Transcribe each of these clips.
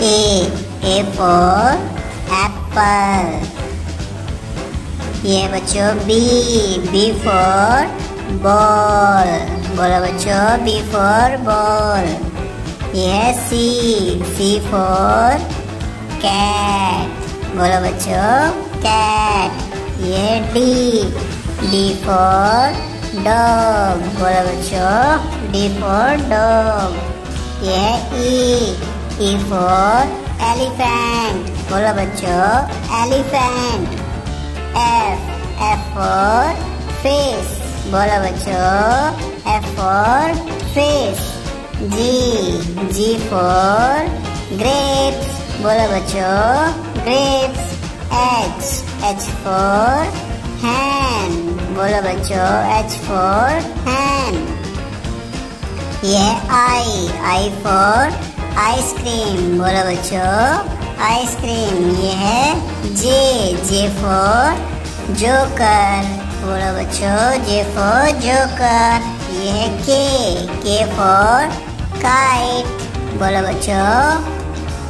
A. A for apple. ये बच्चों B. B for ball. बोलो बच्चों B for ball. ये है C. C for cat. बोलो बच्चों cat. ये D. D for dog. बोलो बच्चों D for dog. ये है E. E for elephant. बोलो बच्चों elephant. F. F for face. बोलो बच्चों F for face. G. G for grapes. बोलो बच्चों grapes. H. H for hand. बोलो बच्चों H for hand. यह I. I for ice cream, बोलो बच्चों। आइसक्रीम, ये है जे जे फॉर जोकर बोलो बच्चों, जे फॉर जोकर ये है के के फॉर काइट बोलो बच्चों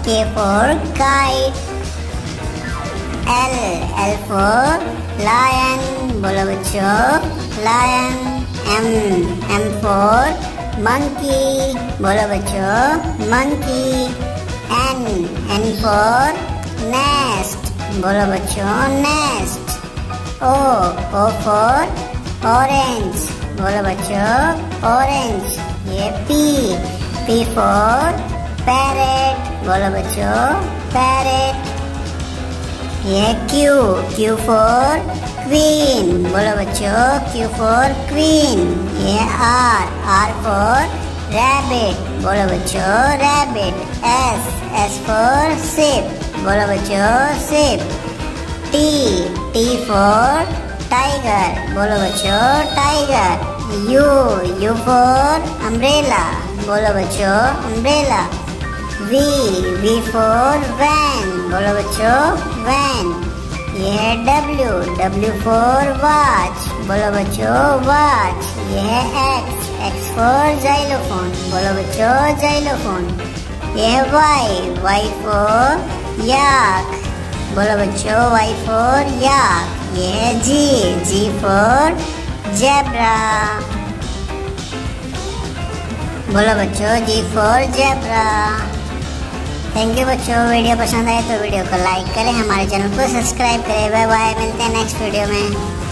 K for kite L L for lion बोलो बच्चों lion M M for monkey बोलो बच्चों monkey n n for nest बोलो बच्चों nest o o for orange बोलो बच्चों orange ये p p for parrot बोलो बच्चों parrot ये Q Q for क्वीन बोलो बच्चों क्यू फॉर क्वीन ये आर आर फॉर रैबिट बोलो बच्चों rabbit S S for ship बोलो बच्चों ship T T for tiger बोलो बच्चों tiger U U for umbrella बोलो बच्चों umbrella V V for van बोलो बच्चों वैन ये है डब्ल्यू डब्ल्यू फोर वॉच बोलो बच्चों वॉच ये है एक्स एक्स फोर जाइलोफोन बोलो बच्चों जाइलोफोन ये है वाई वाई फोर याक बोलो बच्चों वाई फोर याक ये है जी जी फोर जेब्रा बोलो बच्चों Z for zebra thank you बच्चों वीडियो पसंद आए तो वीडियो को लाइक करें, हमारे चैनल को सब्सक्राइब करें। बाय बाय मिलते हैं नेक्स्ट वीडियो में।